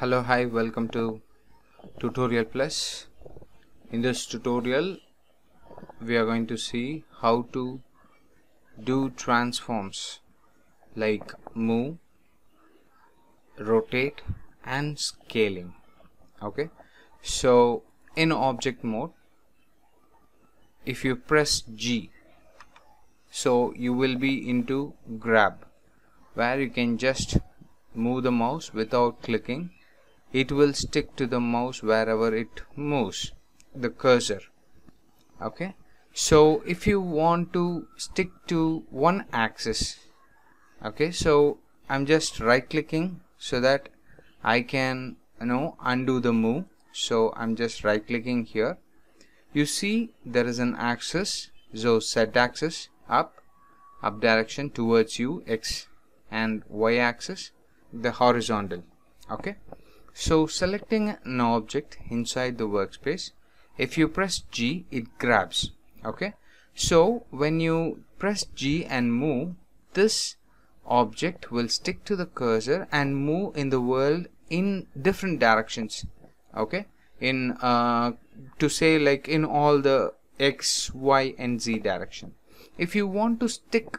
hello hi welcome to tutorial plus. In this tutorial we are going to see how to do transforms like move rotate and scaling okay? So in object mode if you press G so you will be into grab where you can just move the mouse without clicking it will stick to the mouse wherever it moves the cursor. Okay? So if you want to stick to one axis okay so I'm just right clicking so that I can you know undo the move. So I'm just right clicking here. You see there is an axis so set axis up up direction towards you x and y axis the horizontal. Okay so selecting an object inside the workspace if you press G it grabs okay? So when you press G and move this object will stick to the cursor and move in the world in different directions okay? In uh, to say like in all the x y and z direction. If you want to stick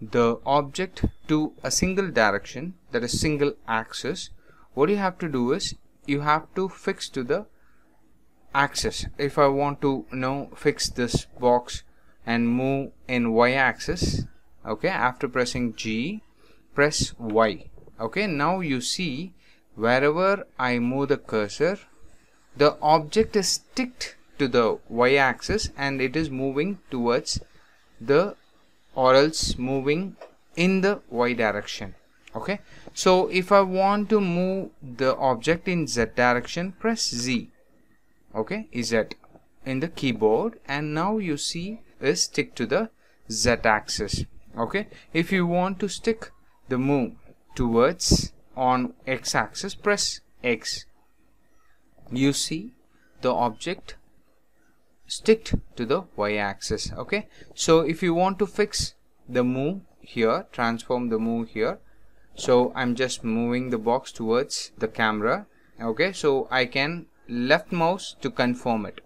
the object to a single direction that is single axis what you have to do is you have to fix to the axis. If I want to you know fix this box and move in y axis okay after pressing G press Y. Okay now you see wherever I move the cursor the object is sticked to the y axis and it is moving towards the or else moving in the y direction okay? So if I want to move the object in z direction press Z. Okay? Is Z in the keyboard. And now you see is stick to the z axis. Okay? If you want to stick the move towards on x axis press X. You see the object sticked to the y-axis okay? So if you want to fix the move here transform the move here so I'm just moving the box towards the camera okay? So I can left mouse to confirm it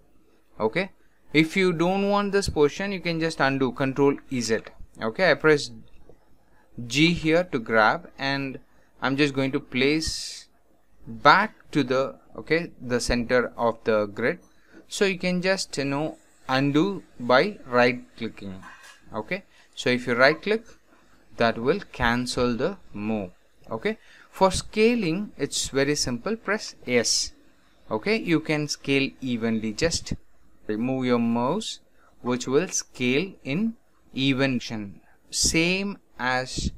okay? If you don't want this portion you can just undo control EZ okay? I press G here to grab and I'm just going to place back to the okay the center of the grid. So you can just you know undo by right clicking okay? So if you right click that will cancel the move. Okay? For scaling it's very simple. Press S. Okay? You can scale evenly. Just remove your mouse which will scale in even same as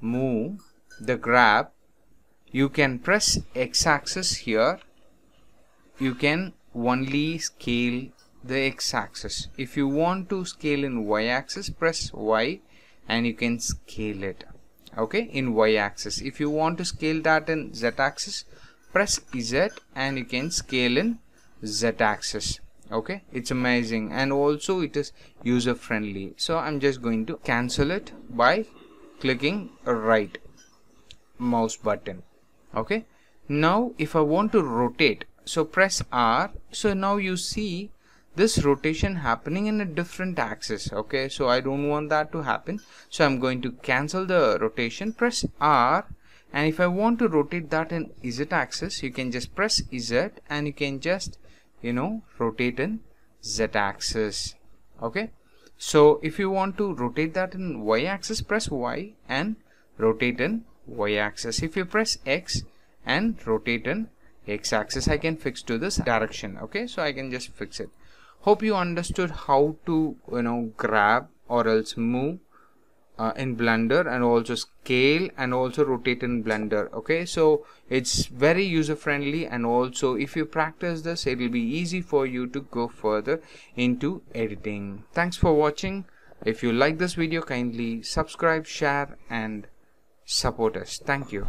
move the grab. You can press x-axis here. You can only scale the x-axis. If you want to scale in y-axis press y and you can scale it okay in y-axis if you want to scale that in z-axis press z and you can scale in z-axis okay. It's amazing and also it is user friendly. So I'm just going to cancel it by clicking right mouse button okay. Now if I want to rotate so press R. So now you see this rotation happening in a different axis okay? So I don't want that to happen. So I'm going to cancel the rotation press R. And if I want to rotate that in Z axis you can just press Z and you can just you know rotate in Z axis okay? So if you want to rotate that in Y axis press Y and rotate in Y axis. If you press X and rotate in x-axis I can fix to this direction okay? So I can just fix it hope you understood how to you know grab or else move uh, in blender and also scale and also rotate in blender okay? So it's very user friendly and also if you practice this it will be easy for you to go further into editing. Thanks for watching. If you like this video kindly subscribe share and support us. Thank you